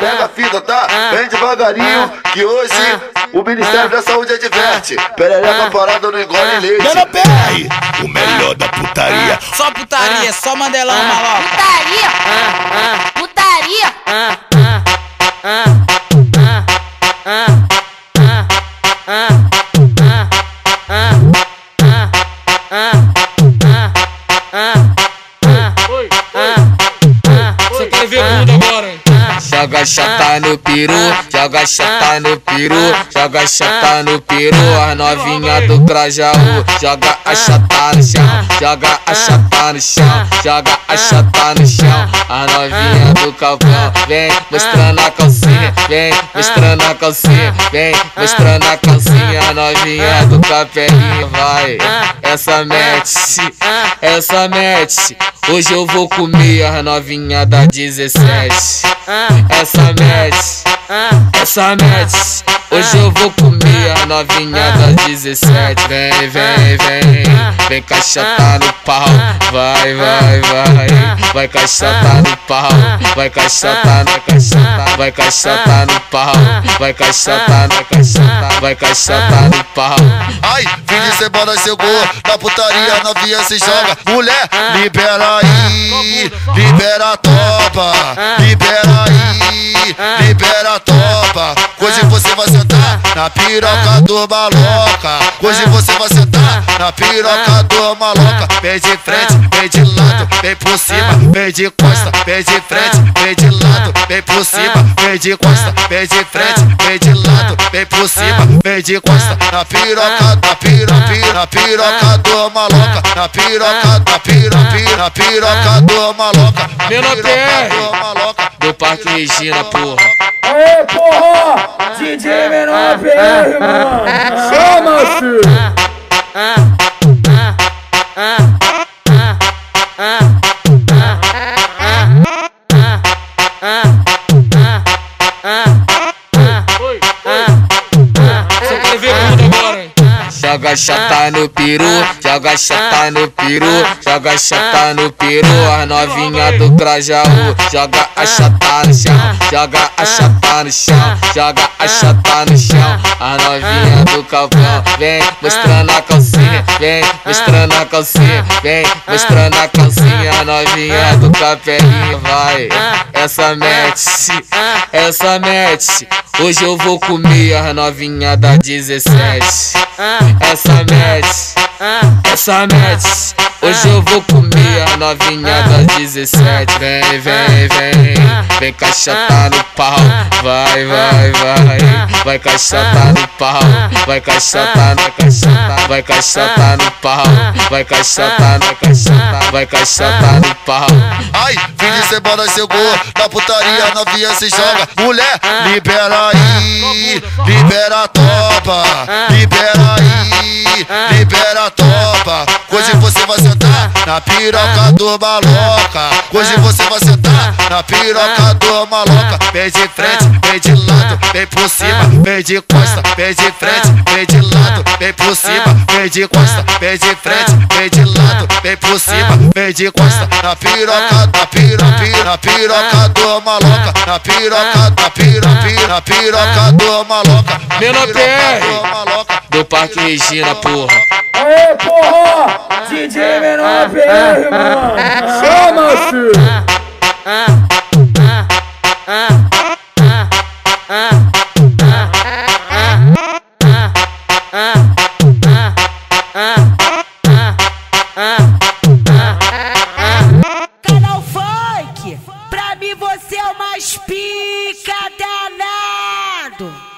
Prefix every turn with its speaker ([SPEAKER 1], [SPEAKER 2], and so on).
[SPEAKER 1] Pega a fita, tá? Vem devagarinho, que hoje o Ministério da Saúde adverte. Perereca parada no engole leite.
[SPEAKER 2] Dando pé!
[SPEAKER 3] Aí, o melhor da putaria.
[SPEAKER 2] Só putaria, só mandelão, maloca.
[SPEAKER 4] Putaria!
[SPEAKER 2] Você
[SPEAKER 5] Joga chata no peru, joga chata no peru, joga chata no peru, as novinha do Grajaú, joga a chata no chão, joga a chata no chão, joga a chata no chão, as novinha do Calvão, vem mostrando a calcinha, vem mostrando a calcinha, vem mostrando a calcinha, a novinha do capelinho, vai, essa mete, essa mete, hoje eu vou comer as novinha da 17. Essa mete, essa mete. Hoje eu vou comer a novinha das 17. Vem, vem, vem. Vem caixotar no pau. Vai, vai, vai. Vai caixotar no pau. Vai caixotar na caixota. Vai caixotar no pau. Vai caixotar na caixota. Vai caixotar no pau.
[SPEAKER 1] Ai, fim de semana chegou, na putaria novinha se joga. Mulher, libera aí, libera a topa, libera aí, libera a topa. Hoje você vai sentar na piroca do maloca. Hoje você vai sentar na piroca do maloca. Vem de frente, vem de lado, vem por cima, vem de costa, vem de frente, vem de lado, vem por cima, vem de costa, vem de frente, vem de lado, vem por cima, vem de costa. Na piroca, na piroca, na piroca do maloca, na piroca, na piroca, na piroca do maloca, na piroca do maloca.
[SPEAKER 5] Parque Regina, porra.
[SPEAKER 6] Aê, porra! DJ Menor PR, mano! Chama, filho!
[SPEAKER 2] Você quer ver tudo agora, hein?
[SPEAKER 5] Joga no peru, joga chata no peru, joga chata no peru, as novinha do Grajaú, joga a chata no chão, joga a chata no chão, joga a chata no chão, as novinha do Calvão, vem mostrando a calcinha, vem mostrando a calcinha, vem mostrando a calcinha, a novinha do capelinho, vai, essa mete, essa mete, hoje eu vou comer as novinha da 17. Essa mete, essa mete. Hoje eu vou comer a novinha das 17. Vem, vem, vem. Vem caixotar no pau. Vai, vai, vai. Vai caixotar no pau. Vai caixotar na caixota. Vai caixotar no pau. Vai caixotar na caixota. Vai caixotar no pau.
[SPEAKER 1] Ai, fim de semana chegou, na putaria novinha se joga. Mulher, libera aí, libera a topa, libera aí, libera a topa. Hoje você vai sentar na piroca do maloca. Hoje você vai sentar na piroca do maloca. Vem de frente, vem de lado, vem por cima, vem de costa, vem de frente, vem de lado, vem por cima, vem de costa, vem de frente, vem de lado, vem por cima, vem de costa. Na piroca, na piroca, na piroca do maloca, na piroca, na piroca, na piroca do maloca.
[SPEAKER 5] Menor PR. Do Parque Regina, porra.
[SPEAKER 6] Aê, porra! DJ Menor PR, mano! Chama, filho!
[SPEAKER 4] Canal Funk! Pra mim você é o mais pica danado!